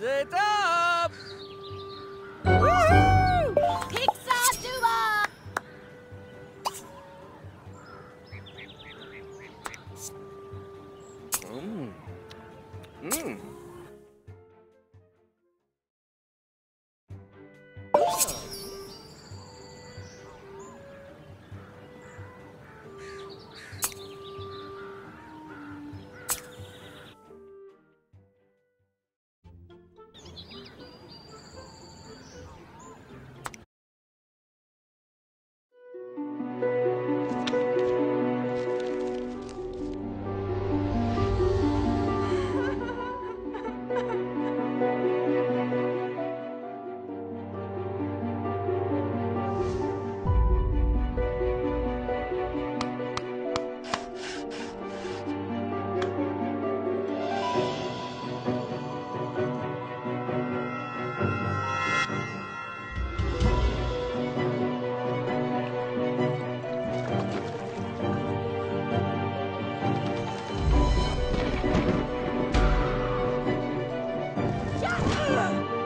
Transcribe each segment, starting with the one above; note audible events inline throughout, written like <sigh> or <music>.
Zeta! 啊 <laughs>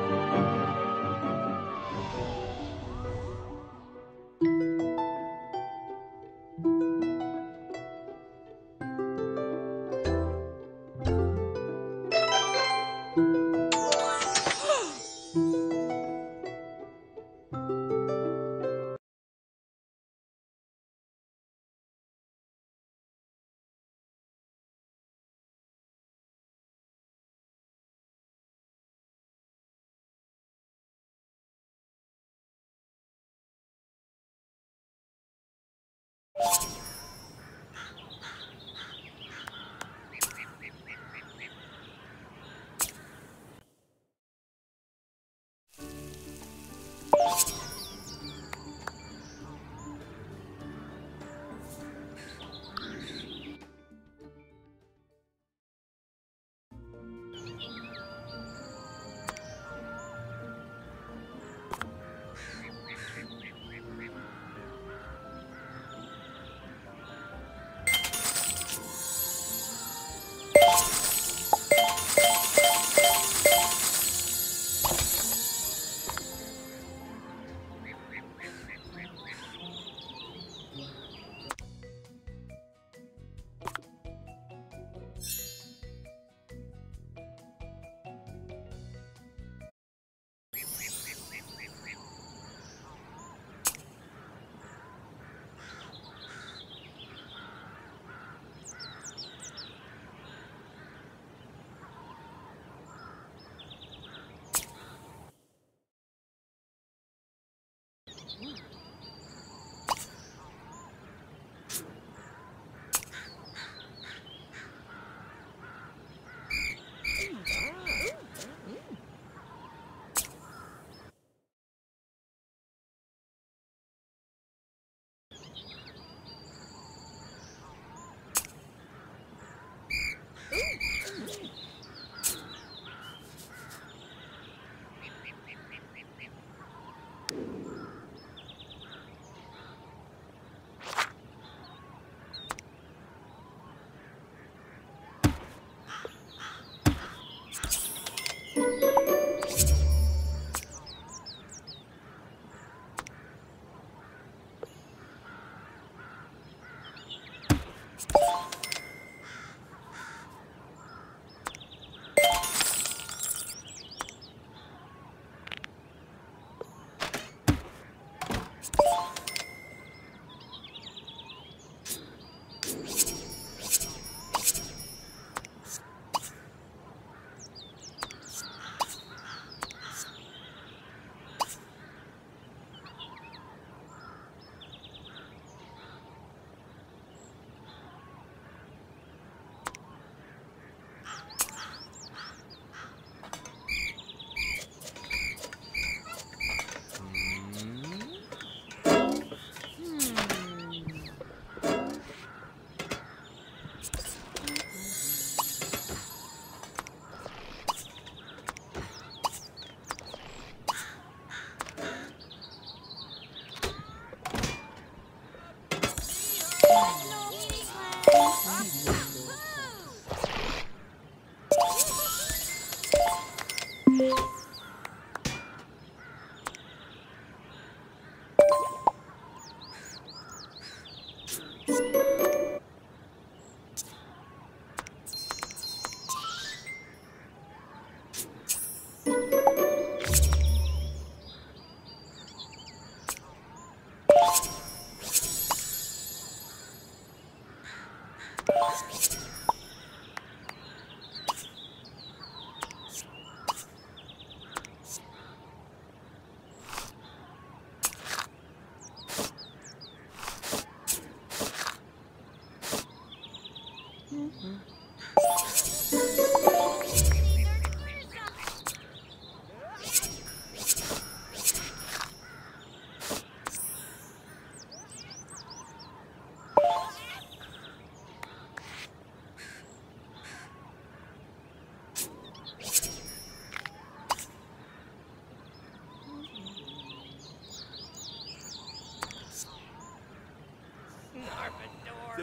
Ah!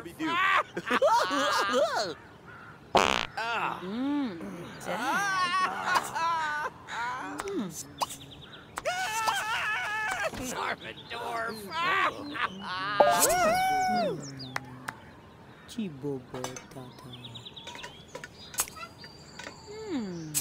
Zippy doo. Mmm. Chibobo tata. Hmm.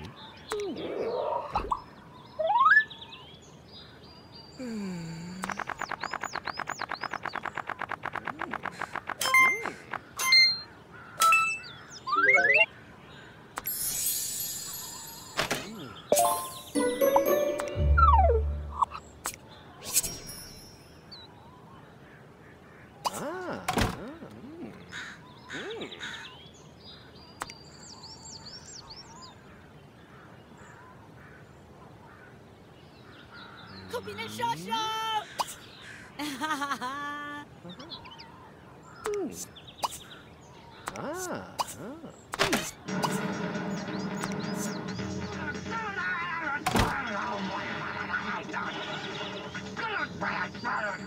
Ah. <sighs> <sighs> Kombin en Shosho! mm. Ah. ah.